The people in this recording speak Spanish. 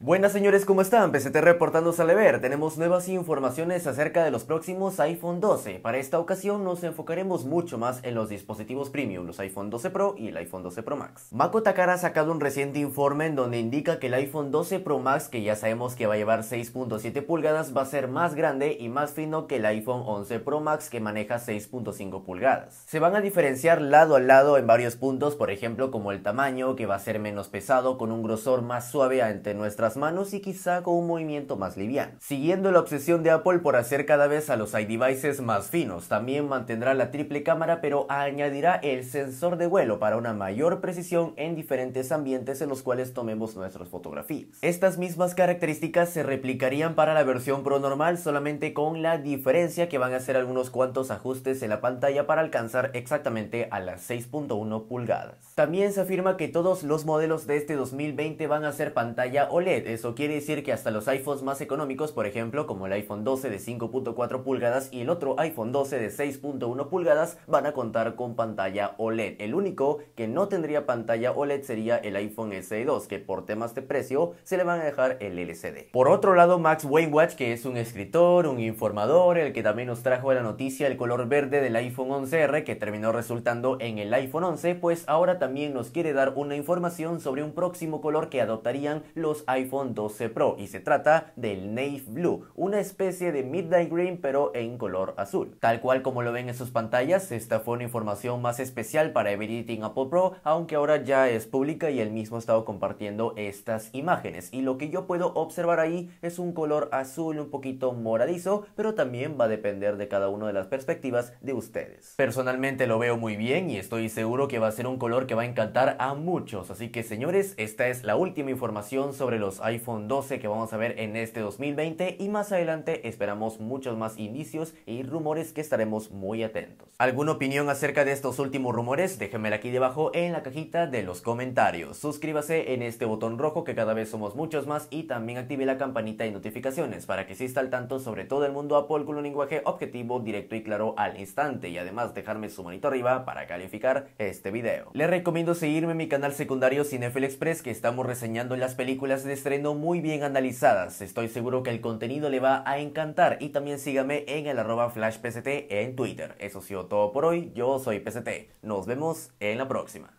Buenas señores, ¿cómo están? PCT reportándose al ver. Tenemos nuevas informaciones acerca de los próximos iPhone 12. Para esta ocasión nos enfocaremos mucho más en los dispositivos premium, los iPhone 12 Pro y el iPhone 12 Pro Max. Mako Takara ha sacado un reciente informe en donde indica que el iPhone 12 Pro Max, que ya sabemos que va a llevar 6.7 pulgadas, va a ser más grande y más fino que el iPhone 11 Pro Max que maneja 6.5 pulgadas. Se van a diferenciar lado a lado en varios puntos, por ejemplo como el tamaño, que va a ser menos pesado, con un grosor más suave ante manos y quizá con un movimiento más liviano. Siguiendo la obsesión de Apple por hacer cada vez a los iDevices más finos, también mantendrá la triple cámara pero añadirá el sensor de vuelo para una mayor precisión en diferentes ambientes en los cuales tomemos nuestras fotografías. Estas mismas características se replicarían para la versión Pro normal solamente con la diferencia que van a hacer algunos cuantos ajustes en la pantalla para alcanzar exactamente a las 6.1 pulgadas. También se afirma que todos los modelos de este 2020 van a ser pantalla OLED eso quiere decir que hasta los iPhones más económicos, por ejemplo, como el iPhone 12 de 5.4 pulgadas y el otro iPhone 12 de 6.1 pulgadas, van a contar con pantalla OLED. El único que no tendría pantalla OLED sería el iPhone SE 2, que por temas de precio se le van a dejar el LCD. Por otro lado, Max Wainwright, que es un escritor, un informador, el que también nos trajo la noticia el color verde del iPhone 11R, que terminó resultando en el iPhone 11, pues ahora también nos quiere dar una información sobre un próximo color que adoptarían los iPhone iPhone 12 Pro y se trata del Nave Blue, una especie de Midnight Green pero en color azul. Tal cual como lo ven en sus pantallas, esta fue una información más especial para Everything Apple Pro, aunque ahora ya es pública y él mismo ha estado compartiendo estas imágenes. Y lo que yo puedo observar ahí es un color azul un poquito moradizo, pero también va a depender de cada una de las perspectivas de ustedes. Personalmente lo veo muy bien y estoy seguro que va a ser un color que va a encantar a muchos. Así que señores, esta es la última información sobre los iPhone 12 que vamos a ver en este 2020 y más adelante esperamos muchos más indicios y rumores que estaremos muy atentos. ¿Alguna opinión acerca de estos últimos rumores? Déjenmela aquí debajo en la cajita de los comentarios. Suscríbase en este botón rojo que cada vez somos muchos más y también active la campanita de notificaciones para que esté al tanto sobre todo el mundo Apple con un lenguaje objetivo, directo y claro al instante y además dejarme su manito arriba para calificar este video. Les recomiendo seguirme en mi canal secundario Cinefil Express que estamos reseñando las películas de estreno muy bien analizadas. Estoy seguro que el contenido le va a encantar y también sígame en el arroba flashpct en Twitter. Eso ha sido todo por hoy. Yo soy PCT. Nos vemos en la próxima.